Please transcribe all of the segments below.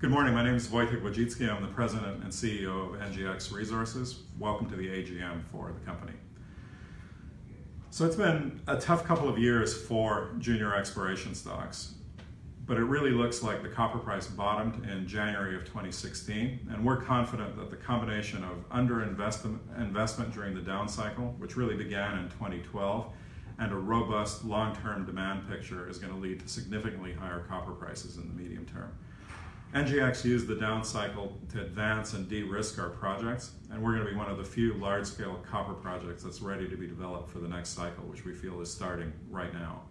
Good morning. My name is Wojtek Wodzicki. I'm the president and CEO of NGEx Resources. Welcome to the AGM for the company. So it's been a tough couple of years for junior exploration stocks, but it really looks like the copper price bottomed in January of 2016, and we're confident that the combination of underinvestment investment during the down cycle, which really began in 2012, and a robust long-term demand picture is going to lead to significantly higher copper prices in the medium term. NGEx used the down cycle to advance and de-risk our projects, and we're going to be one of the few large-scale copper projects that's ready to be developed for the next cycle, which we feel is starting right now.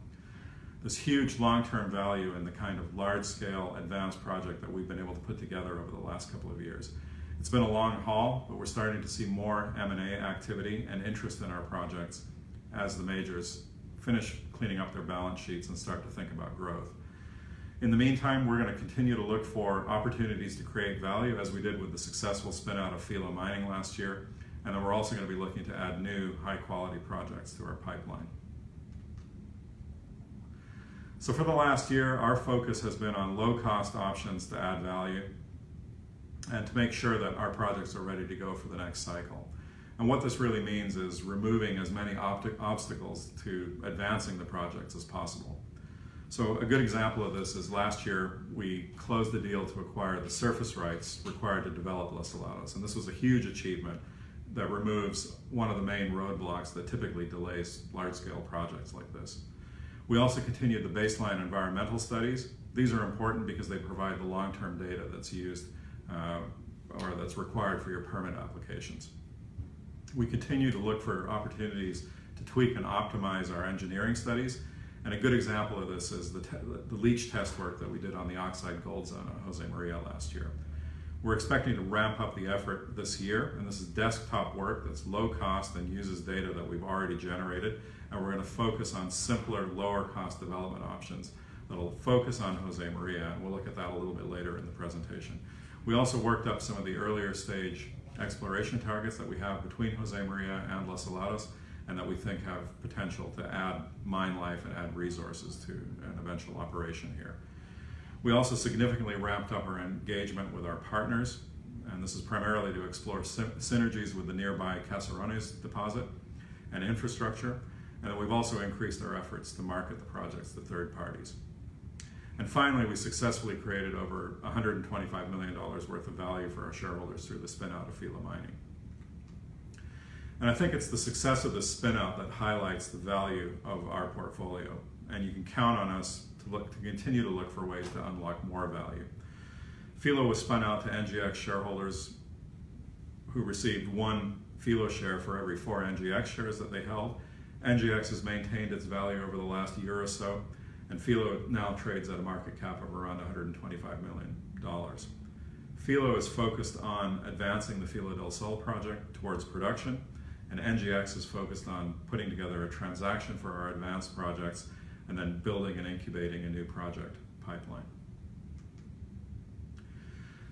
This huge long-term value in the kind of large-scale advanced project that we've been able to put together over the last couple of years. It's been a long haul, but we're starting to see more M&A activity and interest in our projects as the majors finish cleaning up their balance sheets and start to think about growth. In the meantime, we're going to continue to look for opportunities to create value as we did with the successful spin out of Filo Mining last year. And then we're also going to be looking to add new high quality projects to our pipeline. So for the last year, our focus has been on low cost options to add value and to make sure that our projects are ready to go for the next cycle. And what this really means is removing as many obstacles to advancing the projects as possible. So a good example of this is last year we closed the deal to acquire the surface rights required to develop Los Helados. And this was a huge achievement that removes one of the main roadblocks that typically delays large-scale projects like this. We also continued the baseline environmental studies. These are important because they provide the long-term data that's used uh, or that's required for your permit applications. We continue to look for opportunities to tweak and optimize our engineering studies and a good example of this is the, the leach test work that we did on the oxide gold zone at Jose Maria last year. We're expecting to ramp up the effort this year, and this is desktop work that's low cost and uses data that we've already generated, and we're going to focus on simpler, lower cost development options that'll focus on Jose Maria, and we'll look at that a little bit later in the presentation. We also worked up some of the earlier stage exploration targets that we have between Jose Maria and Los Helados, and that we think have potential to add mine life and add resources to an eventual operation here. We also significantly ramped up our engagement with our partners, and this is primarily to explore synergies with the nearby Caserones deposit and infrastructure, and we've also increased our efforts to market the projects to third parties. And finally, we successfully created over $125 million worth of value for our shareholders through the spin out of Filo Mining. And I think it's the success of this spinout that highlights the value of our portfolio. And you can count on us to look to continue to look for ways to unlock more value. Filo was spun out to NGEx shareholders who received one Filo share for every four NGEx shares that they held. NGEx has maintained its value over the last year or so, and Filo now trades at a market cap of around $125 million. Filo is focused on advancing the Filo del Sol project towards production and NGEx is focused on putting together a transaction for our advanced projects and then building and incubating a new project pipeline.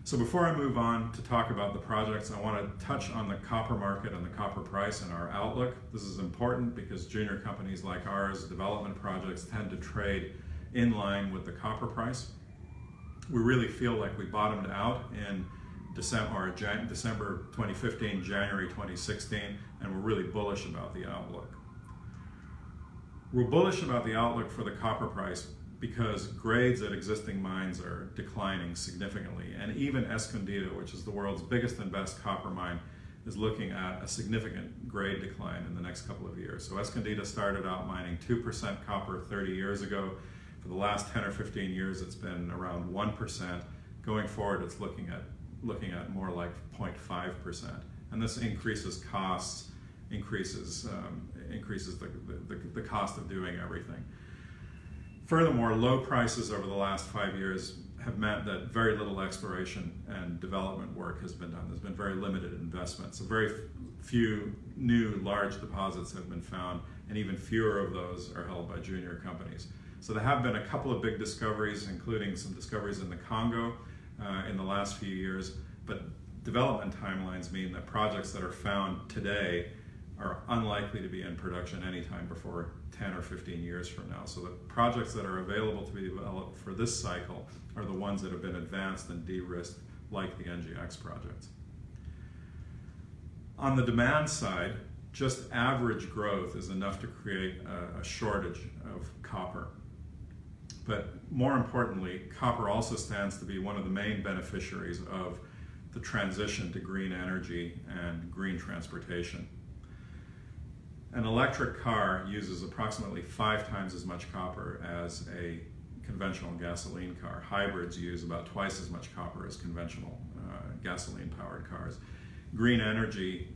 So before I move on to talk about the projects, I want to touch on the copper market and the copper price and our outlook. This is important because junior companies like ours, development projects, tend to trade in line with the copper price. We really feel like we bottomed out in December, Jan December 2015, January 2016, and we're really bullish about the outlook. We're bullish about the outlook for the copper price because grades at existing mines are declining significantly, and even Escondida, which is the world's biggest and best copper mine, is looking at a significant grade decline in the next couple of years. So Escondida started out mining 2% copper 30 years ago. For the last 10 or 15 years, it's been around 1%. Going forward, it's looking at looking at more like 0.5%. And this increases costs, increases, um, increases the, the, the cost of doing everything. Furthermore, low prices over the last five years have meant that very little exploration and development work has been done. There's been very limited investment. So very few new large deposits have been found, and even fewer of those are held by junior companies. So there have been a couple of big discoveries, including some discoveries in the Congo uh, in the last few years, but development timelines mean that projects that are found today are unlikely to be in production anytime before 10 or 15 years from now. So the projects that are available to be developed for this cycle are the ones that have been advanced and de-risked like the NGEx projects. On the demand side, just average growth is enough to create a, a shortage of copper. But more importantly, copper also stands to be one of the main beneficiaries of the transition to green energy and green transportation. An electric car uses approximately five times as much copper as a conventional gasoline car. Hybrids use about twice as much copper as conventional uh, gasoline powered cars. Green energy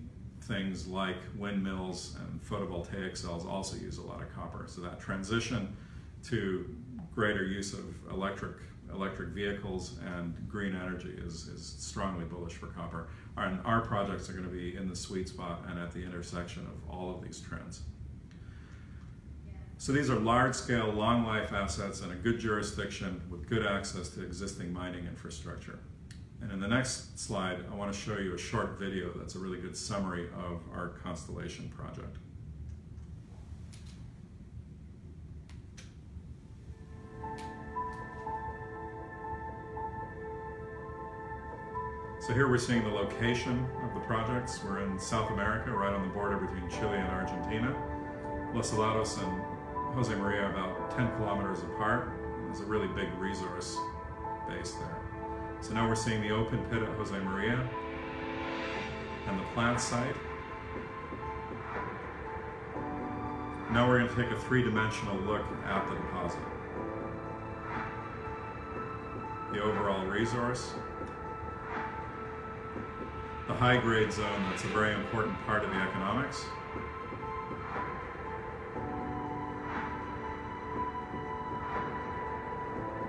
things like windmills and photovoltaic cells also use a lot of copper. So that transition to greater use of electric electric vehicles and green energy is, is strongly bullish for copper. And our projects are going to be in the sweet spot and at the intersection of all of these trends. So these are large-scale, long-life assets in a good jurisdiction with good access to existing mining infrastructure. And in the next slide, I want to show you a short video that's a really good summary of our Constellation project. So here we're seeing the location of the projects. We're in South America, right on the border between Chile and Argentina. Los Helados and Jose Maria are about 10 kilometers apart. There's a really big resource base there. So now we're seeing the open pit at Jose Maria and the plant site. Now we're going to take a three-dimensional look at the deposit. The overall resource, the high-grade zone, that's a very important part of the economics.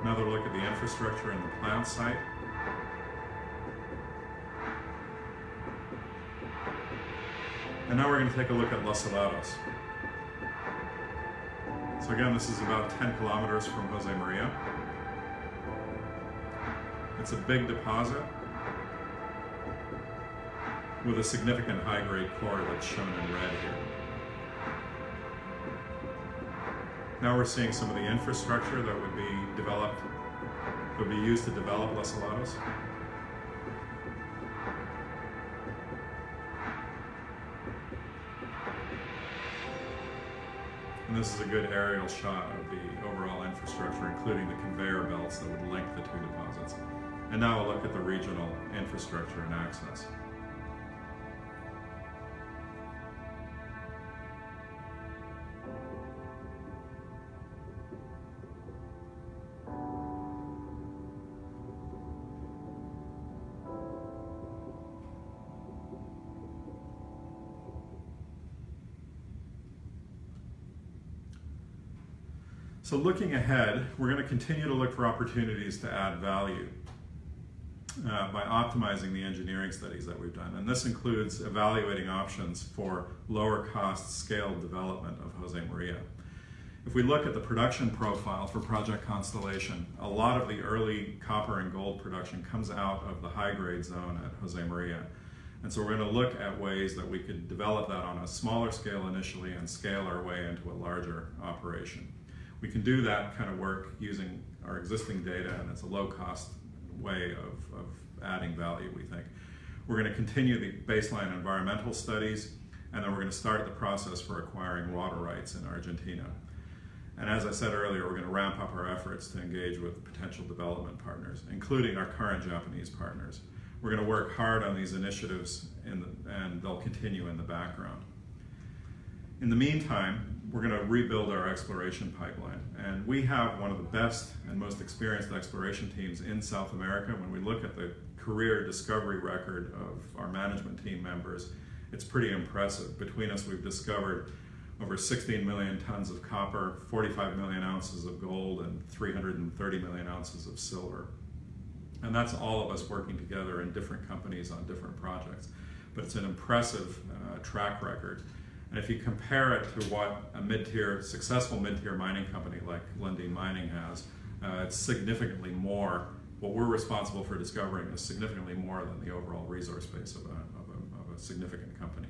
Another look at the infrastructure in the plant site. And now we're going to take a look at Los Helados. So again, this is about 10 kilometers from Jose Maria. It's a big deposit with a significant high-grade core that's shown in red here. Now we're seeing some of the infrastructure that would be developed, would be used to develop Los Helados. And this is a good aerial shot of the overall infrastructure, including the conveyor belts that would link the two deposits. And now we'll look at the regional infrastructure and access. So looking ahead, we're going to continue to look for opportunities to add value uh, by optimizing the engineering studies that we've done. And this includes evaluating options for lower cost scale development of Jose Maria. If we look at the production profile for Project Constellation, a lot of the early copper and gold production comes out of the high grade zone at Jose Maria. And so we're going to look at ways that we could develop that on a smaller scale initially and scale our way into a larger operation. We can do that kind of work using our existing data, and it's a low cost way of, of adding value, we think. We're going to continue the baseline environmental studies, and then we're going to start the process for acquiring water rights in Argentina. And as I said earlier, we're going to ramp up our efforts to engage with potential development partners, including our current Japanese partners. We're going to work hard on these initiatives, the, and they'll continue in the background. In the meantime, we're going to rebuild our exploration pipeline. And we have one of the best and most experienced exploration teams in South America. When we look at the career discovery record of our management team members, it's pretty impressive. Between us, we've discovered over 16 million tons of copper, 45 million ounces of gold, and 330 million ounces of silver. And that's all of us working together in different companies on different projects. But it's an impressive uh, track record. And if you compare it to what a mid-tier, successful mid-tier mining company like Lundin Mining has, uh, it's significantly more, what we're responsible for discovering is significantly more than the overall resource base of a, of a, of a significant company.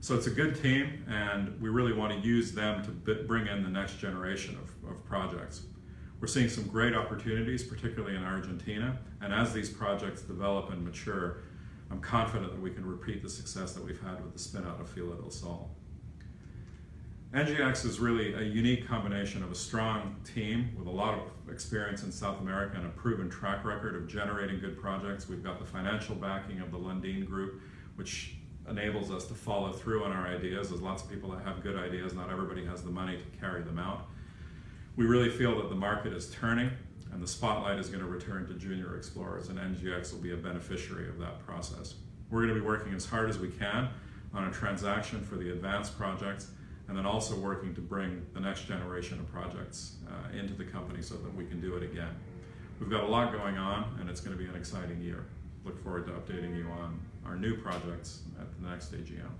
So it's a good team, and we really want to use them to bring in the next generation of, of projects. We're seeing some great opportunities, particularly in Argentina, and as these projects develop and mature, I'm confident that we can repeat the success that we've had with the spin out of Filo del Sol. NGEx is really a unique combination of a strong team with a lot of experience in South America and a proven track record of generating good projects. We've got the financial backing of the Lundin Group, which enables us to follow through on our ideas. There's lots of people that have good ideas, not everybody has the money to carry them out. We really feel that the market is turning and the spotlight is going to return to junior explorers, and NGEx will be a beneficiary of that process. We're going to be working as hard as we can on a transaction for the advanced projects and then also working to bring the next generation of projects uh, into the company so that we can do it again. We've got a lot going on and it's going to be an exciting year. Look forward to updating you on our new projects at the next AGM.